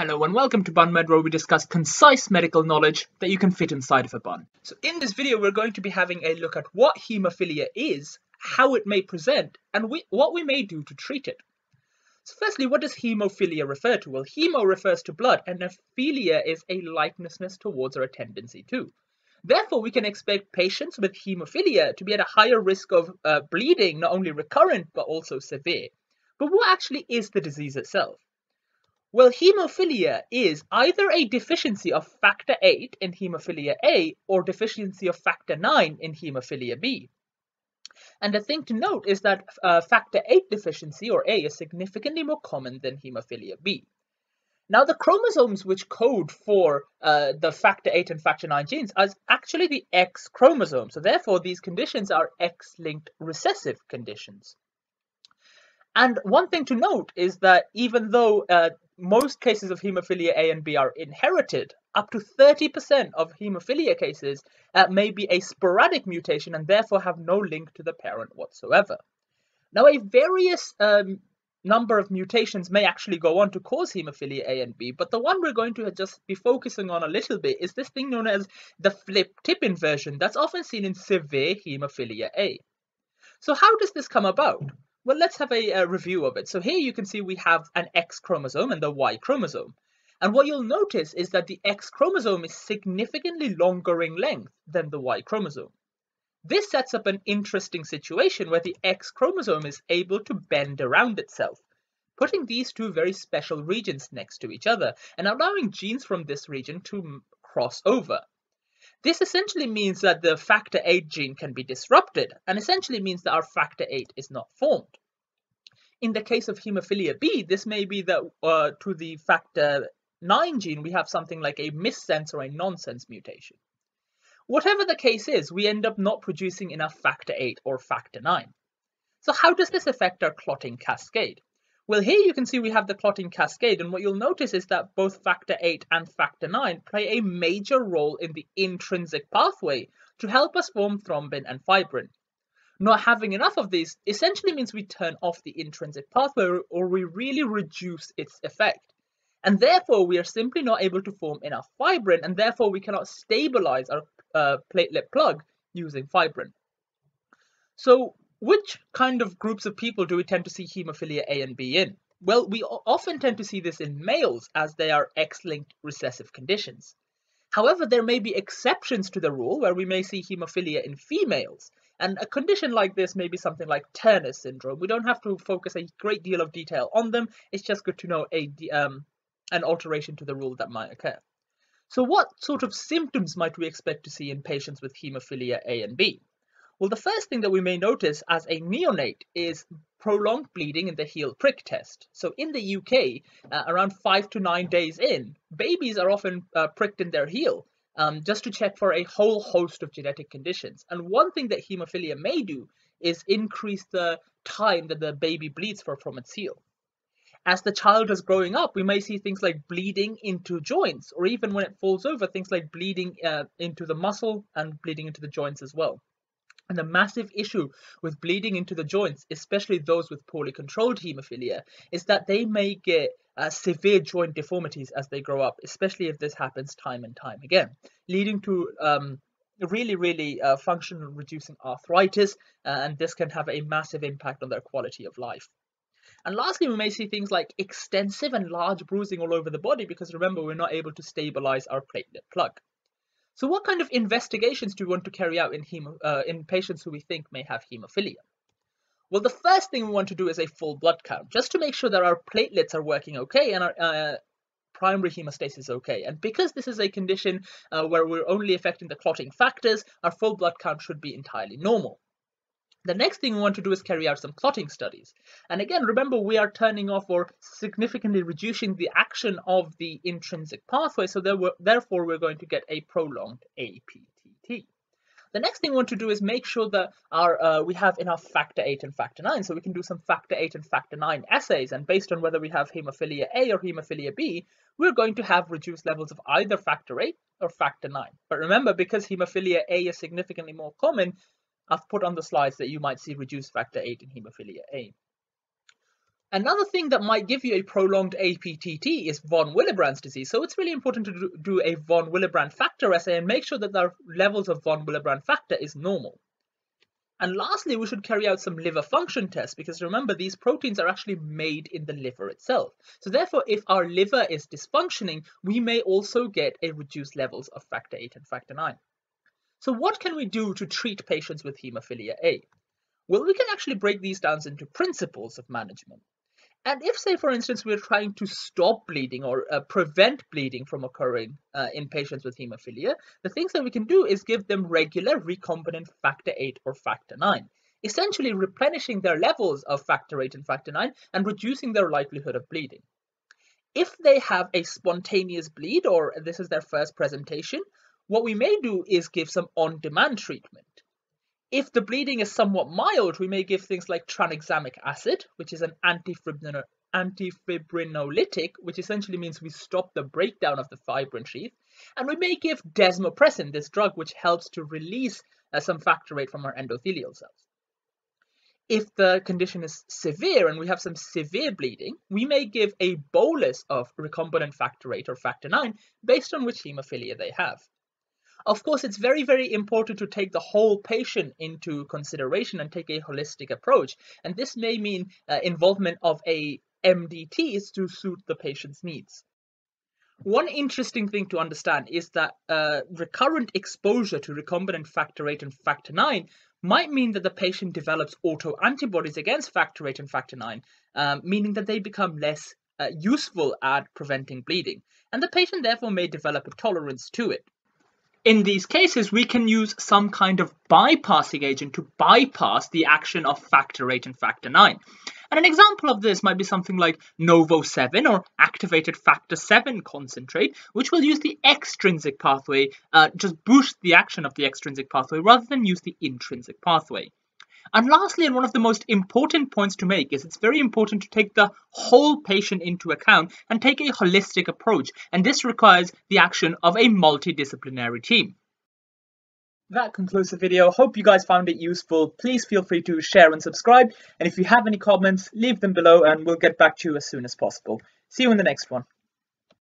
Hello and welcome to BunMed where we discuss concise medical knowledge that you can fit inside of a bun. So in this video we're going to be having a look at what haemophilia is, how it may present, and we, what we may do to treat it. So firstly, what does haemophilia refer to? Well, hemo refers to blood and philia is a likenessness towards or a tendency to. Therefore, we can expect patients with haemophilia to be at a higher risk of uh, bleeding, not only recurrent but also severe. But what actually is the disease itself? Well, hemophilia is either a deficiency of factor VIII in hemophilia A or deficiency of factor IX in hemophilia B. And the thing to note is that uh, factor VIII deficiency or A is significantly more common than hemophilia B. Now, the chromosomes which code for uh, the factor VIII and factor IX genes are actually the X chromosome. So therefore, these conditions are X-linked recessive conditions. And one thing to note is that even though uh, most cases of hemophilia A and B are inherited, up to 30% of hemophilia cases uh, may be a sporadic mutation and therefore have no link to the parent whatsoever. Now, a various um, number of mutations may actually go on to cause hemophilia A and B, but the one we're going to just be focusing on a little bit is this thing known as the flip tip inversion that's often seen in severe hemophilia A. So how does this come about? Well, let's have a, a, review of it. So here you can see we have an X chromosome and the Y chromosome. And what you'll notice is that the X chromosome is significantly longer in length than the Y chromosome. This sets up an interesting situation where the X chromosome is able to bend around itself, putting these two very special regions next to each other and allowing genes from this region to cross over. This essentially means that the factor VIII gene can be disrupted and essentially means that our factor VIII is not formed. In the case of hemophilia B, this may be that uh, to the factor 9 gene, we have something like a missense or a nonsense mutation. Whatever the case is, we end up not producing enough factor 8 or factor 9. So how does this affect our clotting cascade? Well, here you can see we have the clotting cascade, and what you'll notice is that both factor VIII and factor IX play a major role in the intrinsic pathway to help us form thrombin and fibrin. Not having enough of these essentially means we turn off the intrinsic pathway or we really reduce its effect. And therefore, we are simply not able to form enough fibrin, and therefore we cannot stabilize our uh, platelet plug using fibrin. So which kind of groups of people do we tend to see hemophilia A and B in? Well, we often tend to see this in males as they are X-linked recessive conditions. However, there may be exceptions to the rule where we may see hemophilia in females. And a condition like this may be something like Turner syndrome. We don't have to focus a great deal of detail on them. It's just good to know a, um, an alteration to the rule that might occur. So what sort of symptoms might we expect to see in patients with hemophilia A and B? Well, the first thing that we may notice as a neonate is prolonged bleeding in the heel prick test. So in the UK, uh, around five to nine days in, babies are often uh, pricked in their heel um, just to check for a whole host of genetic conditions. And one thing that hemophilia may do is increase the time that the baby bleeds for from its heel. As the child is growing up, we may see things like bleeding into joints, or even when it falls over, things like bleeding uh, into the muscle and bleeding into the joints as well. And the massive issue with bleeding into the joints, especially those with poorly controlled haemophilia, is that they may get uh, severe joint deformities as they grow up, especially if this happens time and time again, leading to um, really, really uh, functional reducing arthritis, uh, and this can have a massive impact on their quality of life. And lastly, we may see things like extensive and large bruising all over the body because remember, we're not able to stabilize our platelet plug. So what kind of investigations do we want to carry out in, hemo, uh, in patients who we think may have hemophilia? Well, the first thing we want to do is a full blood count, just to make sure that our platelets are working okay and our uh, primary hemostasis is okay. And because this is a condition uh, where we're only affecting the clotting factors, our full blood count should be entirely normal. The next thing we want to do is carry out some clotting studies. And again, remember we are turning off or significantly reducing the action of the intrinsic pathway, so therefore we're going to get a prolonged APTT. The next thing we want to do is make sure that our uh, we have enough factor 8 and factor 9, so we can do some factor 8 and factor 9 assays, and based on whether we have hemophilia A or hemophilia B, we're going to have reduced levels of either factor 8 or factor 9. But remember, because hemophilia A is significantly more common, I've put on the slides that you might see reduced factor 8 in hemophilia A. Another thing that might give you a prolonged APTT is von Willebrand's disease. So it's really important to do a von Willebrand factor assay and make sure that the levels of von Willebrand factor is normal. And lastly, we should carry out some liver function tests because remember, these proteins are actually made in the liver itself. So therefore, if our liver is dysfunctioning, we may also get a reduced levels of factor 8 and factor 9. So what can we do to treat patients with haemophilia A? Well, we can actually break these down into principles of management. And if, say, for instance, we're trying to stop bleeding or uh, prevent bleeding from occurring uh, in patients with hemophilia, the things that we can do is give them regular recombinant factor 8 or factor 9, essentially replenishing their levels of factor 8 and factor 9 and reducing their likelihood of bleeding. If they have a spontaneous bleed or this is their first presentation, what we may do is give some on-demand treatment. If the bleeding is somewhat mild, we may give things like tranexamic acid, which is an antifibrinolytic, which essentially means we stop the breakdown of the fibrin sheath. And we may give desmopressin, this drug which helps to release uh, some factor from our endothelial cells. If the condition is severe and we have some severe bleeding, we may give a bolus of recombinant factor VIII or factor IX based on which hemophilia they have. Of course, it's very, very important to take the whole patient into consideration and take a holistic approach. And this may mean uh, involvement of a MDTs to suit the patient's needs. One interesting thing to understand is that uh, recurrent exposure to recombinant factor VIII and factor IX might mean that the patient develops autoantibodies against factor VIII and factor IX, um, meaning that they become less uh, useful at preventing bleeding. And the patient therefore may develop a tolerance to it. In these cases, we can use some kind of bypassing agent to bypass the action of factor 8 and factor 9. And an example of this might be something like NovoSeven or activated factor 7 concentrate, which will use the extrinsic pathway, uh, just boost the action of the extrinsic pathway rather than use the intrinsic pathway. And lastly, and one of the most important points to make is it's very important to take the whole patient into account and take a holistic approach. And this requires the action of a multidisciplinary team. That concludes the video. Hope you guys found it useful. Please feel free to share and subscribe. And if you have any comments, leave them below and we'll get back to you as soon as possible. See you in the next one.